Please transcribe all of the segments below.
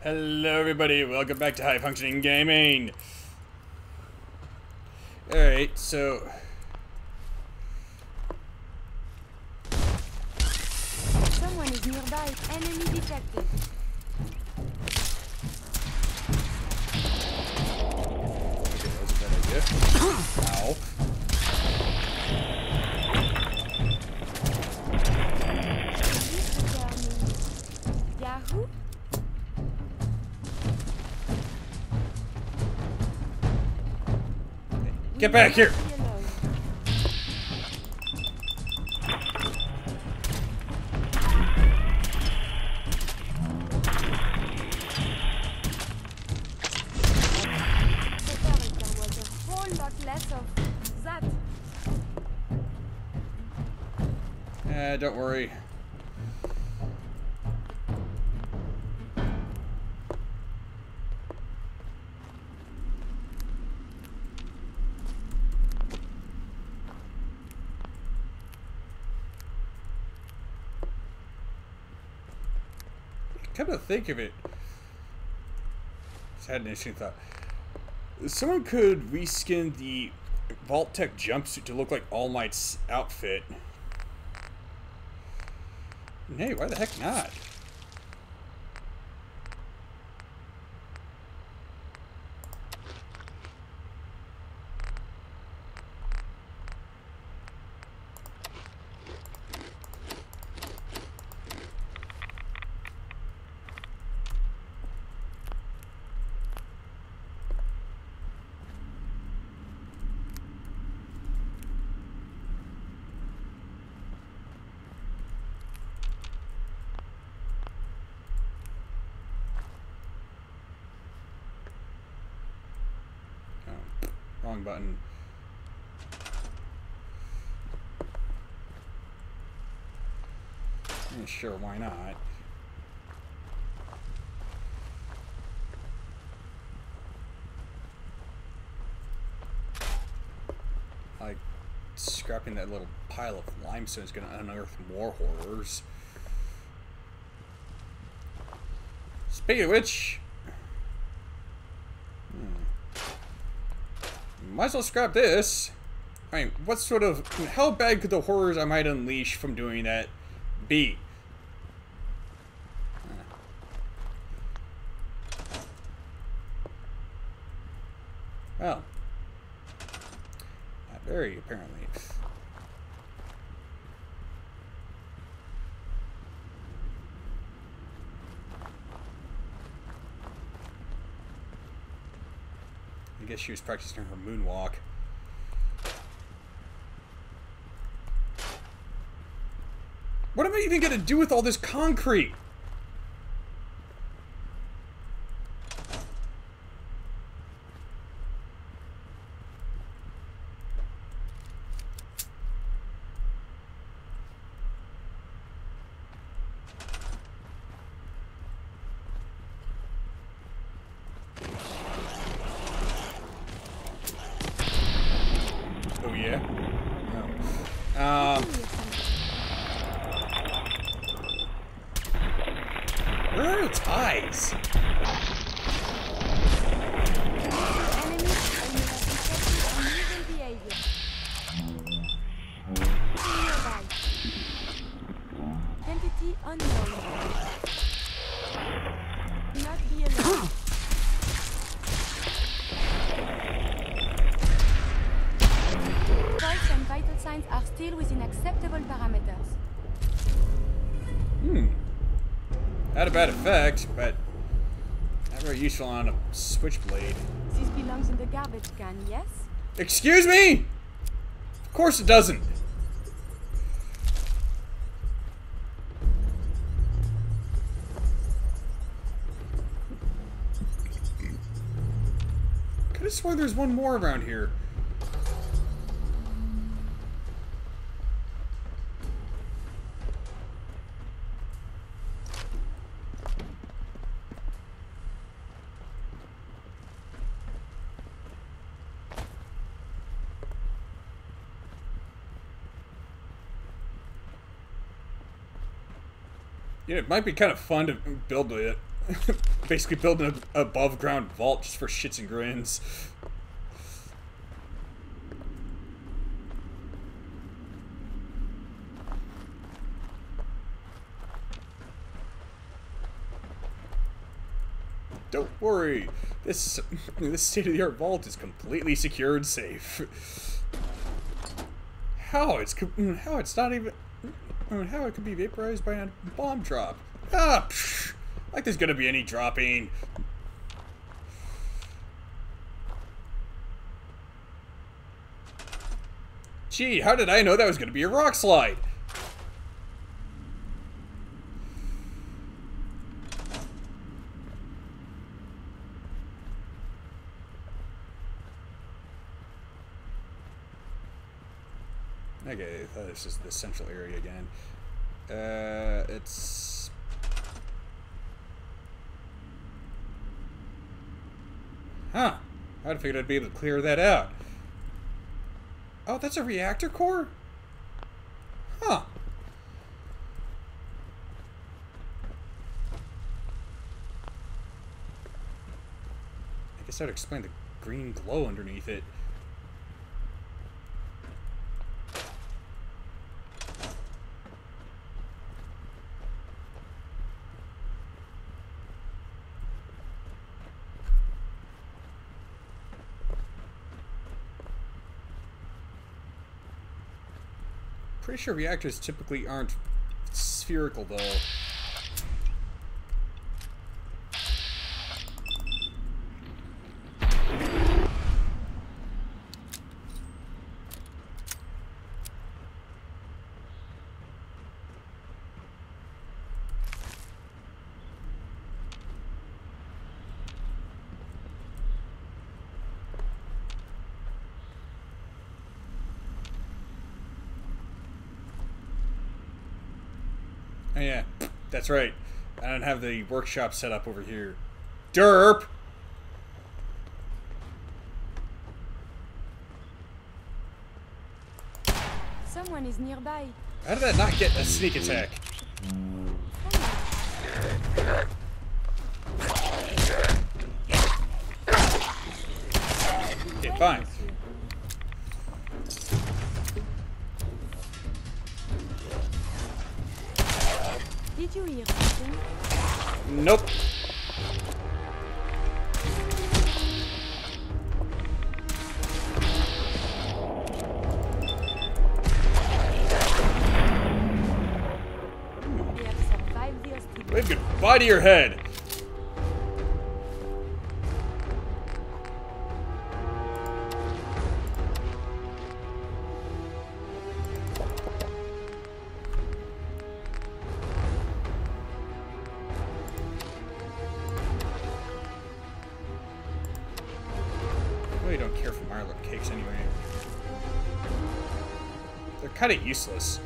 Hello everybody, welcome back to High Functioning Gaming. Alright, so... Someone is nearby. Enemy detected. Okay, that was a bad idea. Ow. Yahoo? Less back here! Eh, don't worry. Think of it, just had an interesting thought. Someone could reskin the Vault-Tec jumpsuit to look like All Might's outfit. Hey, why the heck not? Oh, wrong button. Yeah, sure, why not? Like, scrapping that little pile of limestone is going to unearth more horrors. Speaking of which, might as well scrap this. I mean, what sort of... How bad could the horrors I might unleash from doing that be? Well. Not very, apparently. I guess she was practicing her moonwalk. What am I even gonna do with all this concrete? Not on a switchblade. This belongs in the garbage can, yes? Excuse me? Of course it doesn't. Could have sworn there's one more around here. It might be kind of fun to build it. basically building an above ground vault just for shits and grins. Don't worry, this this state-of-the-art vault is completely secure and safe. How it's how it's not even how it could be vaporized by a bomb drop? Ah, psh, like there's gonna be any dropping. Gee, how did I know that was gonna be a rock slide? Okay, uh, this is the central area again. Uh, it's... Huh. I'd figured I'd be able to clear that out. Oh, that's a reactor core? Huh. I guess that'd explain the green glow underneath it. Pretty sure reactors typically aren't spherical, though. Oh, yeah, that's right. I don't have the workshop set up over here. Derp! Someone is nearby. How did that not get a sneak attack? I don't care for Mirelurk cakes anyway. They're kind of useless.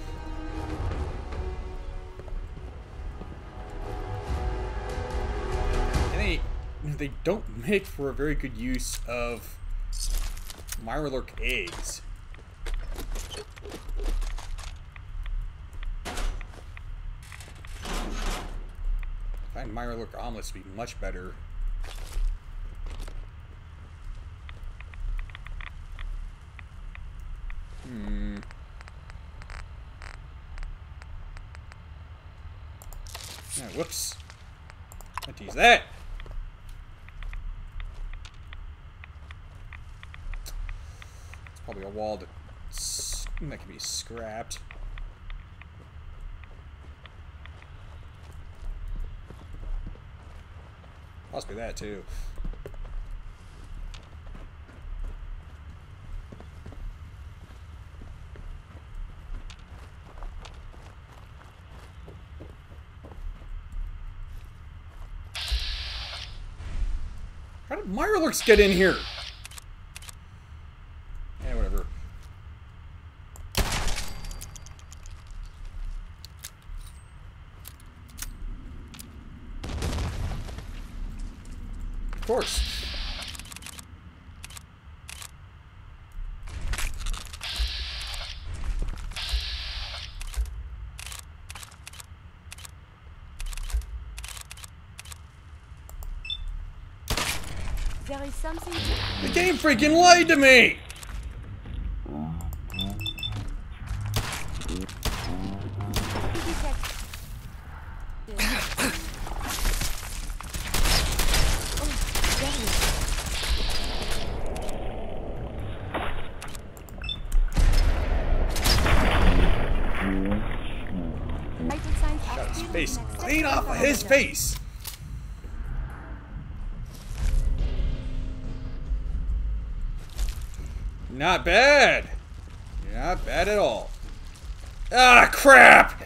They don't make for a very good use of Mirelurk eggs. I find Mirelurk omelets to be much better. Hmm. Ah, whoops. Can't use that. It's probably a wall that that can be scrapped. Must be that too. How did Mirelurks get in here? Yeah, whatever. Of course. There is something. The game freaking lied to me! detect. damn it. Vital signs are His still face clean off of his face! Not bad. Not bad at all. Ah, crap!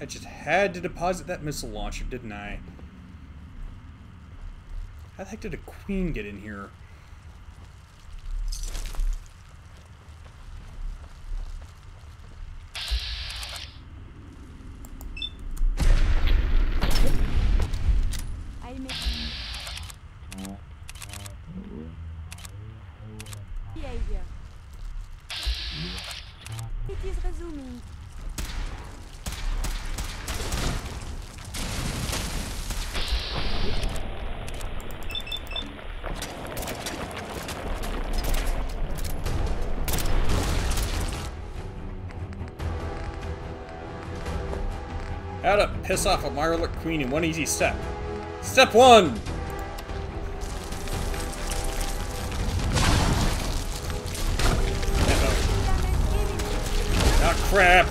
I just had to deposit that missile launcher, didn't I? How the heck did a queen get in here? I may. Behavior. It is resuming. How to piss off a Mirelurk Queen in one easy step. Step one! Crap!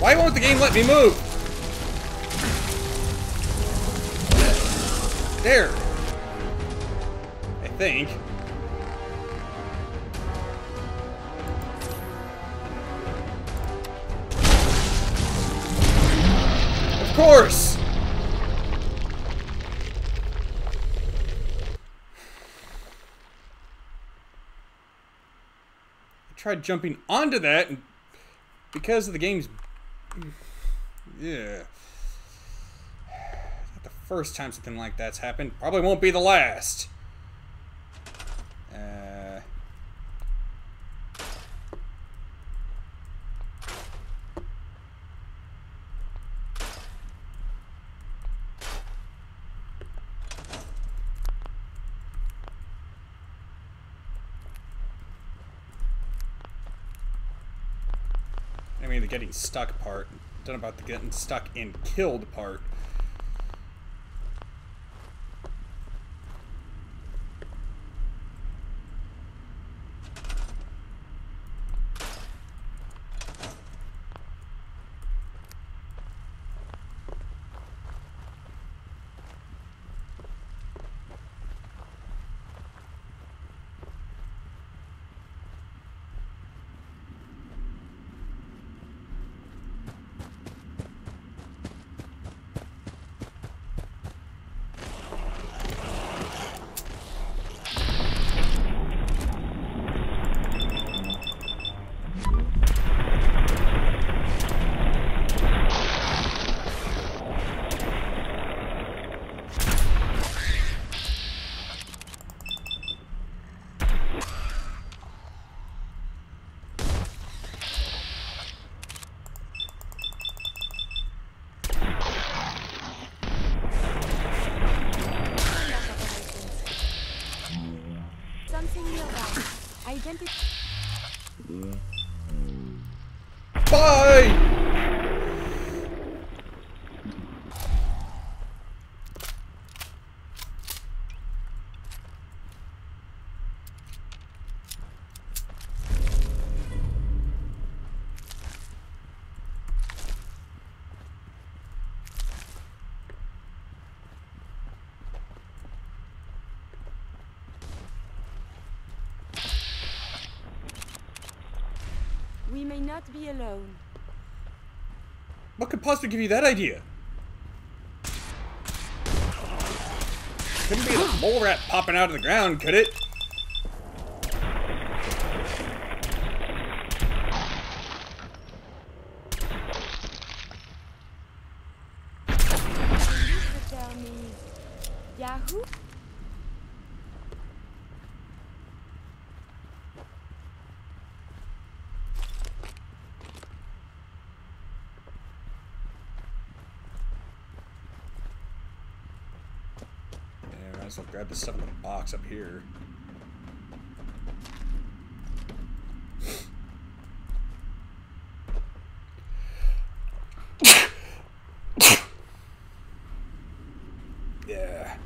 Why won't the game let me move? There! I think. Of course! I tried jumping onto that and because of the game's yeah. Not the first time something like that's happened. Probably won't be the last getting stuck part. Done about the getting stuck and killed part. Something nearby. Identity. Bye! Be alone. What could possibly give you that idea? Couldn't be a mole rat popping out of the ground, could it? The term is Yahoo. As well grab the stuff in the box up here. yeah.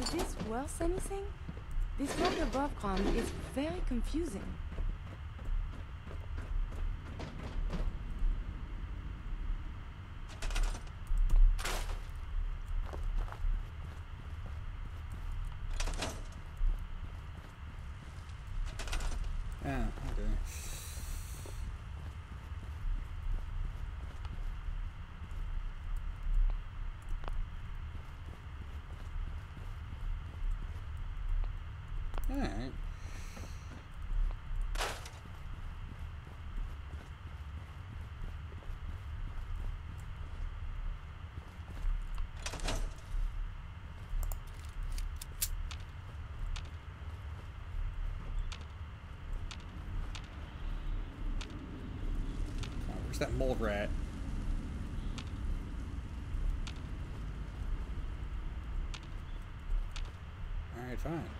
Is this worth anything? This world above ground is very confusing. Ah, okay. Alright. Oh, where's that mole rat? Alright, fine.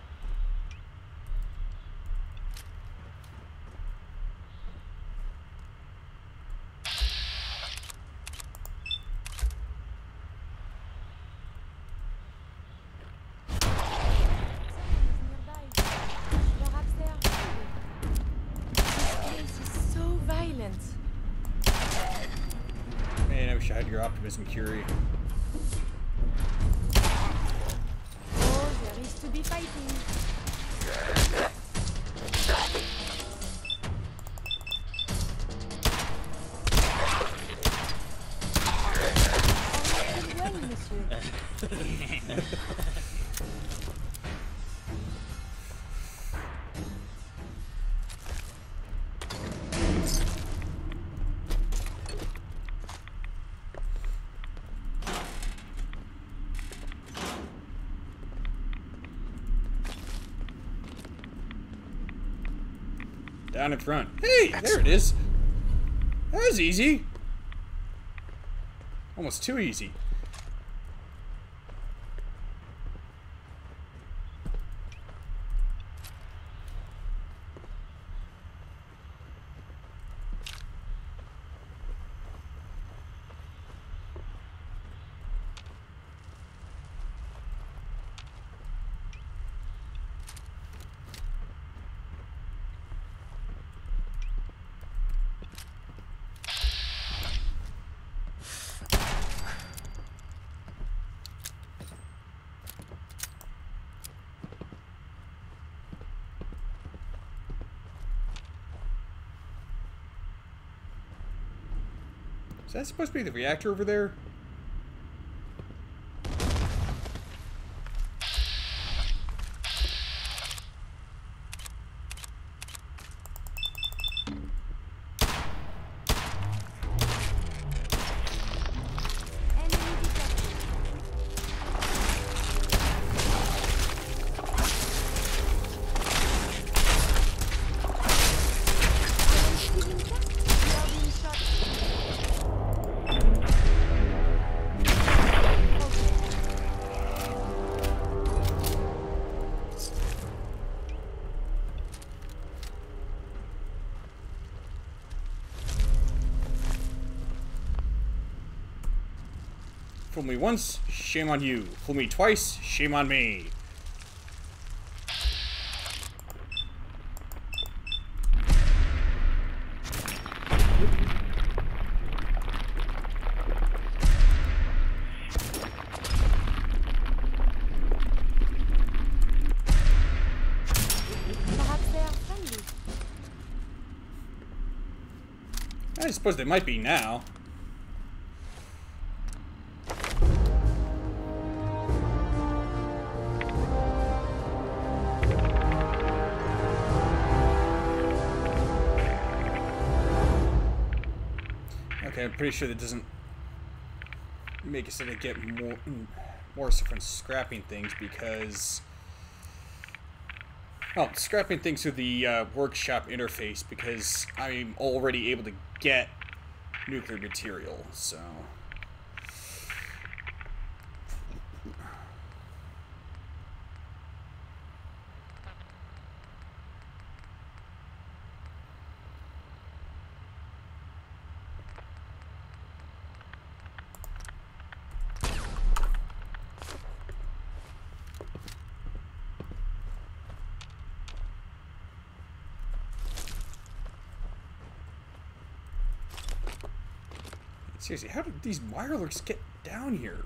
Down in front. Hey, there it is. That was easy. Almost too easy. Is that supposed to be the reactor over there? Fool me once, shame on you. Fool me twice, shame on me. Perhaps they are friendly. I suppose they might be now. Okay, I'm pretty sure that doesn't make it so they get more more stuff from scrapping things because Oh, scrapping things through the uh, workshop interface because I'm already able to get nuclear material, so... Seriously, how did these Mirelurks get down here?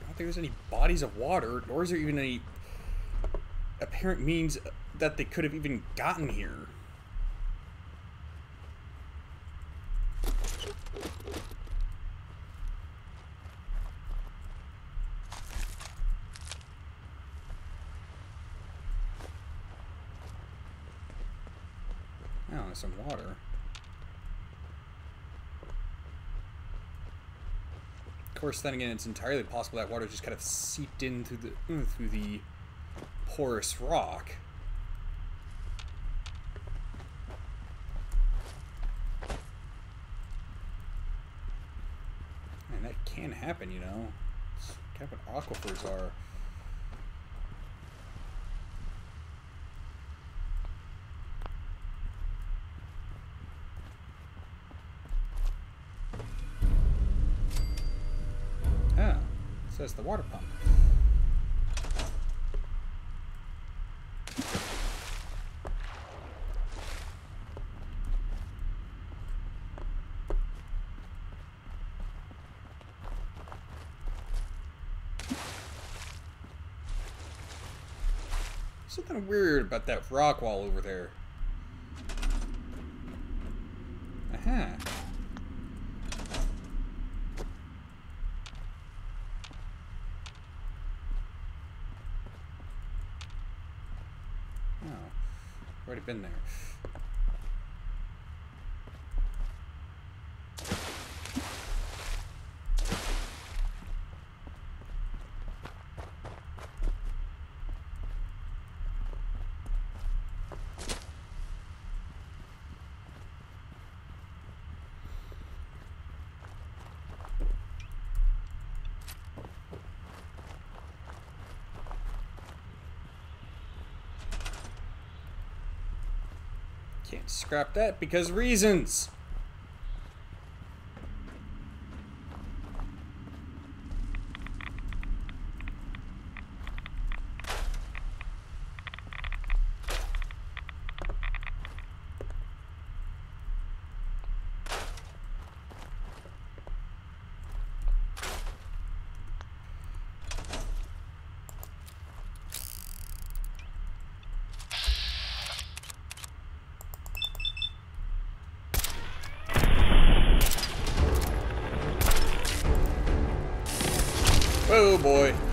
I don't think there's any bodies of water, nor is there even any apparent means that they could have even gotten here. Some water. Of course, then again, it's entirely possible that water just kind of seeped in through the through the porous rock. And that can happen, you know. It's kind of what aquifers are. Says the water pump. Something weird about that rock wall over there. Aha. Oh, already been there. Can't scrap that because reasons. Boy.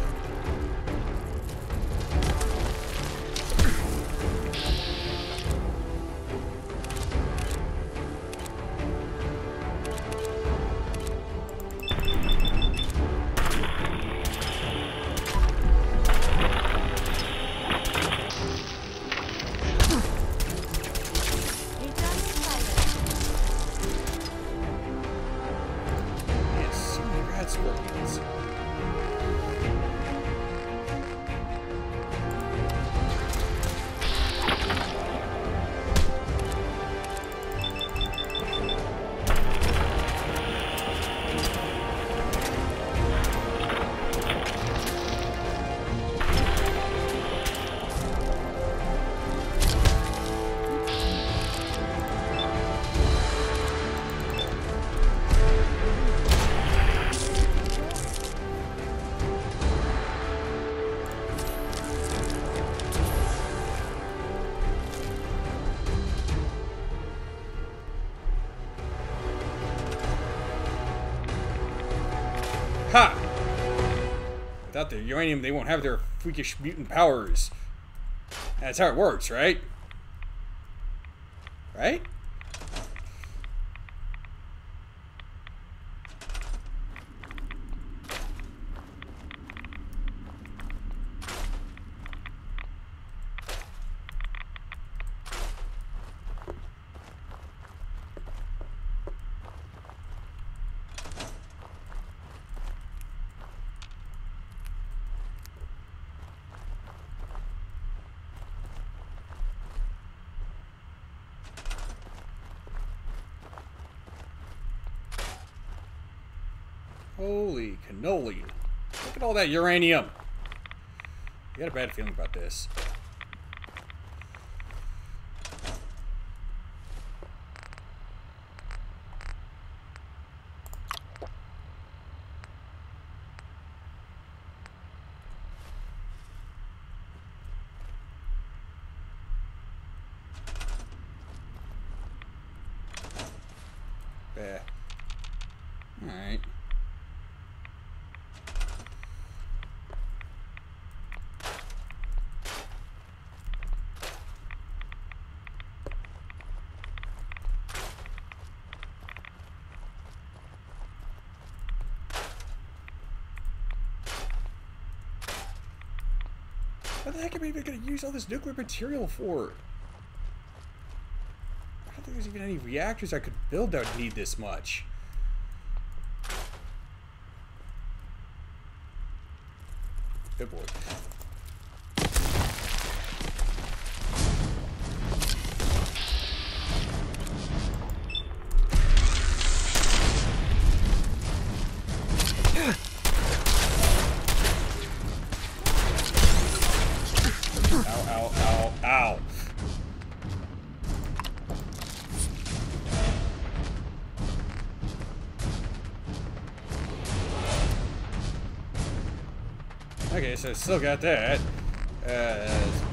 Without the uranium, they won't have their freakish mutant powers. That's how it works, right? Right? Holy cannoli. Look at all that uranium. I got a bad feeling about this. Alright. What the heck am I even going to use all this nuclear material for? I don't think there's even any reactors I could build that would need this much. Good boy. Ow. Okay, so still got that. Uh,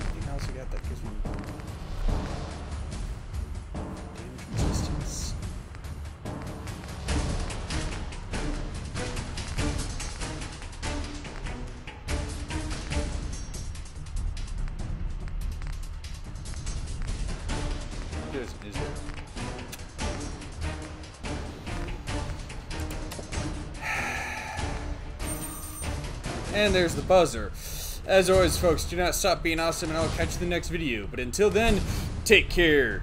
And there's the buzzer. As always, folks, do not stop being awesome, and I'll catch you in the next video. But until then, take care.